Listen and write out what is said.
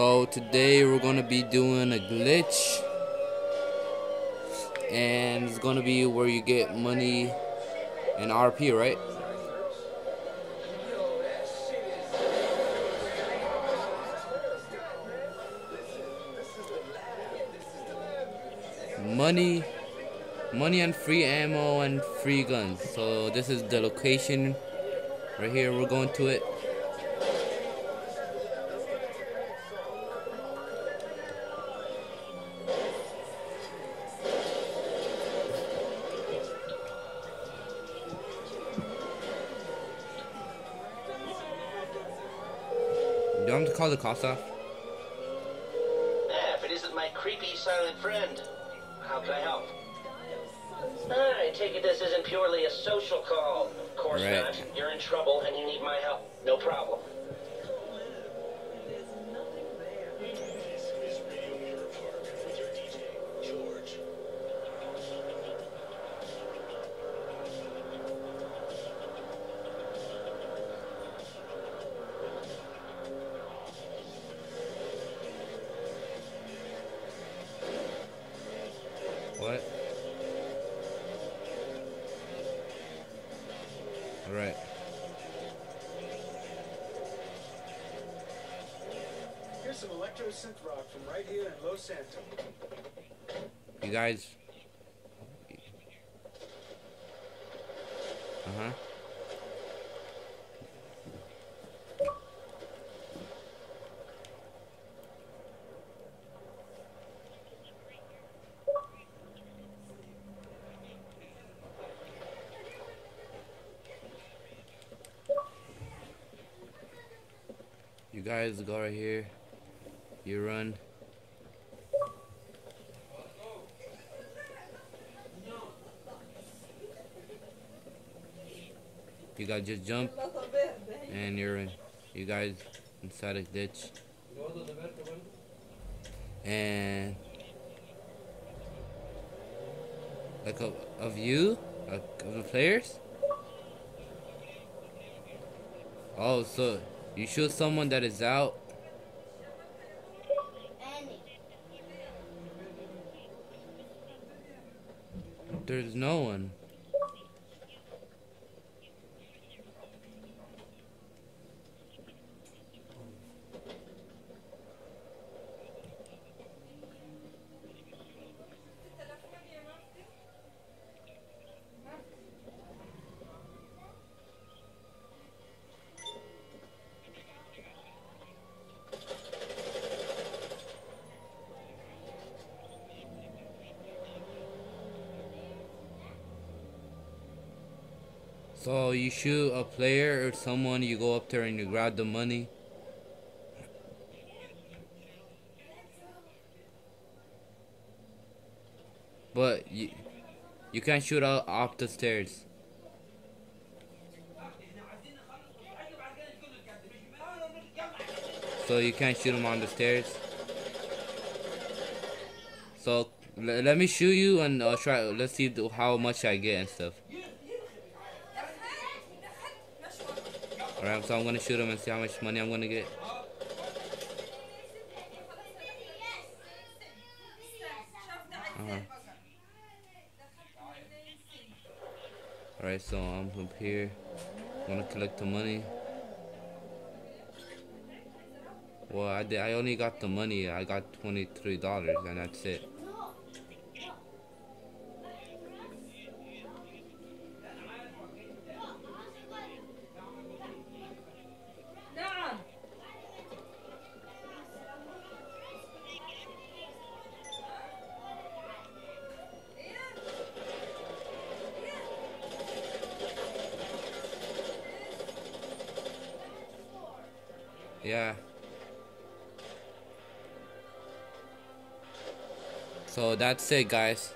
So today we're gonna be doing a glitch and it's gonna be where you get money and RP, right? Money, money and free ammo and free guns. So this is the location right here. We're going to it. Do I have to call the cops off? Ah, if it isn't my creepy silent friend. How can I help? I take it this isn't purely a social call. Of course Right. not. You're in trouble and you need my help. No problem. Alright. Here's some electro synth rock from right here in Los Santos. You guys. Uh huh. Guys go right here. You run. You guys just jump and you're in. You guys inside a ditch. And like of, of you, like of the players. Oh, so you shoot someone that is out. There's no one. So you shoot a player or someone, you go up there and you grab the money. But you you can't shoot out off the stairs. So you can't shoot them on the stairs. So let me shoot you and uh, try. Let's see how much I get and stuff. Alright, so I'm gonna shoot him and see how much money I'm gonna get. Uh-huh. Alright, so I'm up here. Gonna collect the money. Well, I did. I only got the money. I got twenty three dollars, and that's it. Yeah. So that's it, guys.